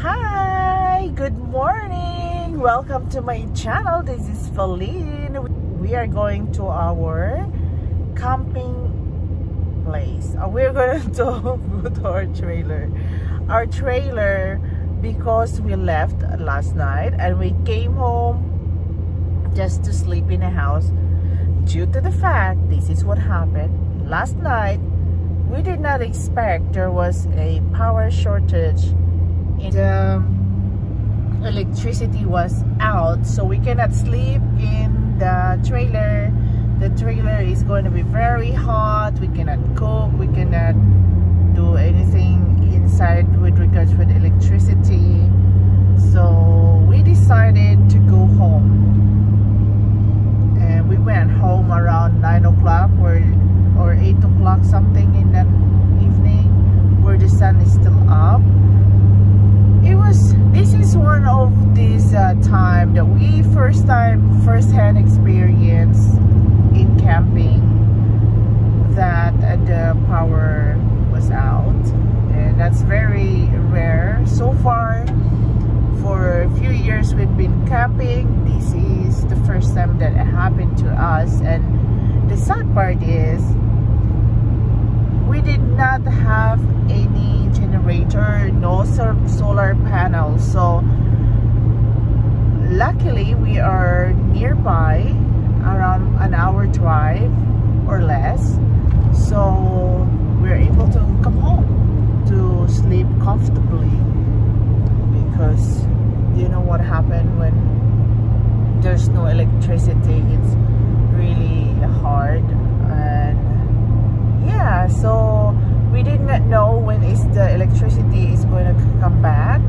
Hi, good morning. Welcome to my channel. This is Philine. We are going to our camping place. Uh, we're going to put our trailer. Our trailer because we left last night and we came home just to sleep in a house due to the fact this is what happened last night we did not expect there was a power shortage the um, electricity was out so we cannot sleep in the trailer. The trailer is going to be very hot. We cannot cook. We cannot do anything inside with regards with electricity so we decided to go home and we went home around 9 o'clock or or 8 o'clock something in the evening where the sun is still up it was this is one of these uh, time that we first time first hand experience in camping that uh, the power was out. And that's very rare. So far for a few years we've been camping. This is the first time that it happened to us. And the sad part is we did not have any generator no solar panels. So luckily we are nearby around an hour drive or less. So we're able to come home to sleep comfortably because you know what happened when there's no electricity? It's really hard and yeah so we did not know when is the electricity is going to come back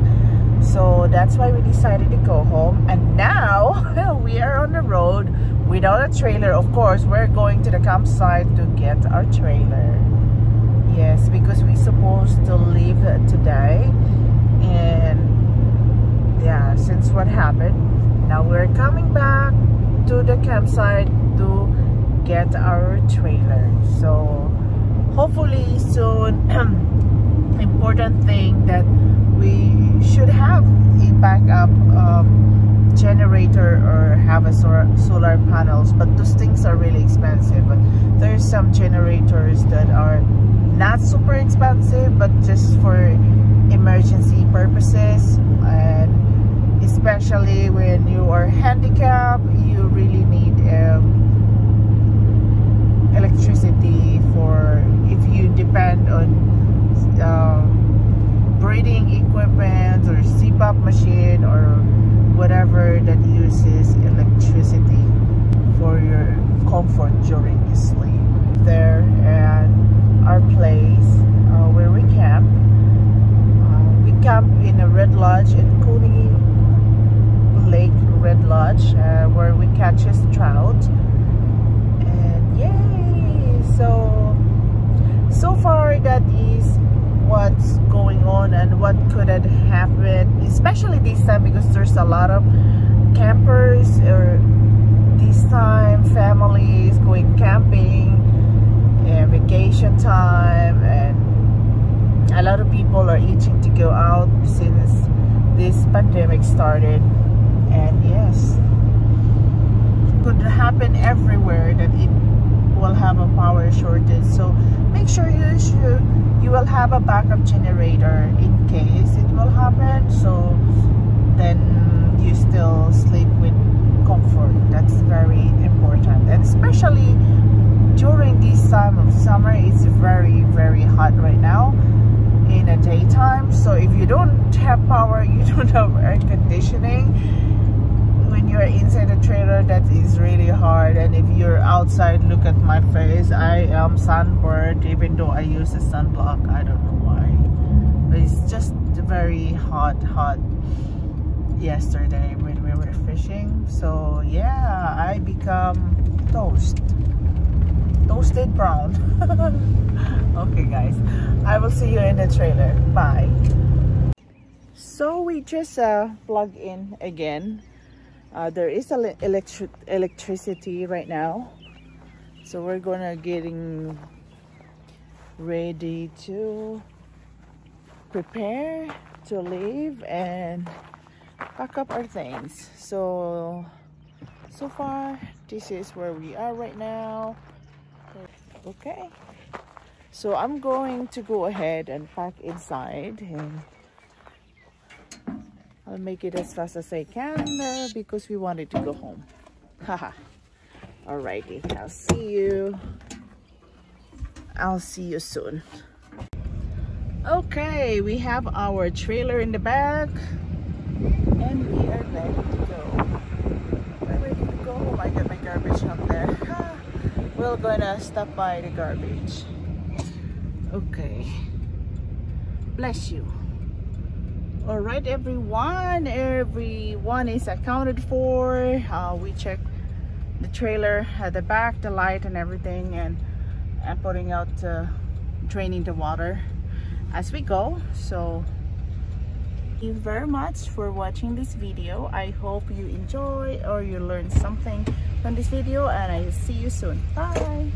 so that's why we decided to go home. And now we are on the road without a trailer. Of course we're going to the campsite to get our trailer. Yes because we're supposed to leave today. And yeah since what happened now we're coming back to the campsite to get our trailer. So hopefully soon important thing that we should have a backup um, or have a solar, solar panels but those things are really expensive. But there's some generators that are not super expensive but just for emergency purposes. And especially when you are handicapped you really need um, electricity for if you depend on uh, breathing equipment or CPAP machine or whatever that uses electricity for your comfort during your sleep. There and our place uh, where we camp. Uh, we camp in a Red Lodge in Cooney Lake Red Lodge uh, where we catches trout and yay so so far that is what's going on and what could have happened especially this time because there's a lot of campers or this time families going camping and vacation time and a lot of people are itching to go out since this pandemic started. And yes could happen everywhere that it will have a power shortage. So make sure you should, you will have a backup generator in case it will happen. So then you still sleep with comfort. That's very important. And especially during this time of summer it's very very hot right now in the daytime. So if you don't have power you don't have air conditioning you're inside the trailer that is really hard. And if you're outside look at my face. I am sunburned even though I use a sunblock. I don't know why. But it's just very hot hot yesterday when we were fishing. So yeah I become toast. Toasted brown. Okay guys. I will see you in the trailer. Bye. So we just uh, plug in again uh, there is electric electricity right now. So we're gonna getting ready to prepare to leave and pack up our things. So so far this is where we are right now. Okay. So i'm going to go ahead and pack inside and i'll make it as fast as i can uh, because we wanted to go home. Haha. Alrighty i'll see you. I'll see you soon. Okay we have our trailer in the back and we are ready to go. We're ready to go. Home i got my garbage up there? We're gonna stop by the garbage. Okay. Bless you all right everyone. Everyone is accounted for. Uh, we check the trailer at the back the light and everything and and putting out uh, draining the water as we go. So thank you very much for watching this video. I hope you enjoy or you learned something from this video and i see you soon. Bye